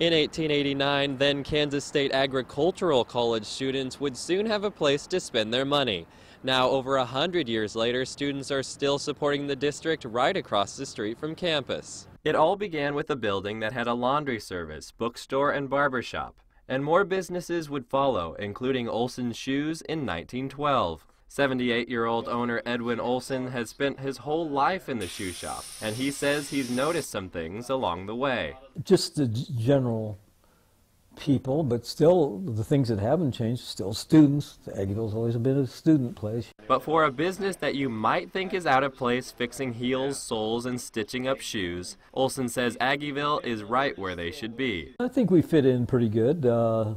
In 1889, then Kansas State Agricultural College students would soon have a place to spend their money. Now, over a hundred years later, students are still supporting the district right across the street from campus. It all began with a building that had a laundry service, bookstore, and barbershop. And more businesses would follow, including Olson's Shoes in 1912. 78 year old owner Edwin Olson has spent his whole life in the shoe shop, and he says he's noticed some things along the way. Just the general people, but still the things that haven't changed, still students. Aggieville's always been a student place. But for a business that you might think is out of place fixing heels, soles, and stitching up shoes, Olson says Aggieville is right where they should be. I think we fit in pretty good. Uh,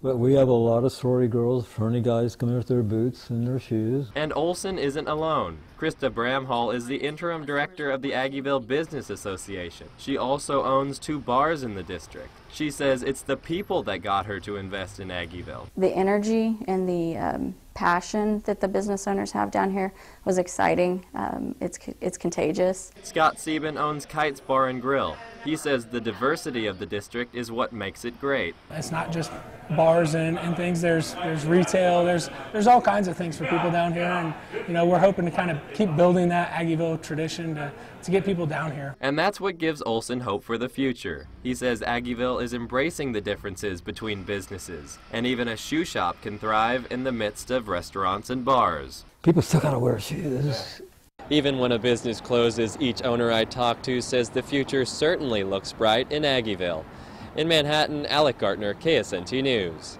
but we have a lot of sorority girls, fraternity guys coming with their boots and their shoes. And Olson isn't alone. Krista Bramhall is the interim director of the Aggieville Business Association. She also owns two bars in the district. She says it's the people that got her to invest in Aggieville. The energy and the um, passion that the business owners have down here was exciting. Um, it's, it's contagious. Scott Sieben owns Kites Bar and Grill. He says the diversity of the district is what makes it great. It's not just bars and, and things. There's there's retail. There's there's all kinds of things for people down here, and you know we're hoping to kind of keep building that Aggieville tradition to, to get people down here. And that's what gives Olson hope for the future. He says Aggieville is embracing the differences between businesses, and even a shoe shop can thrive in the midst of restaurants and bars. People still gotta wear shoes. Even when a business closes, each owner I talk to says the future certainly looks bright in Aggieville. In Manhattan, Alec Gartner, KSNT News.